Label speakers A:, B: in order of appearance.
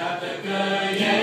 A: Şarkı ye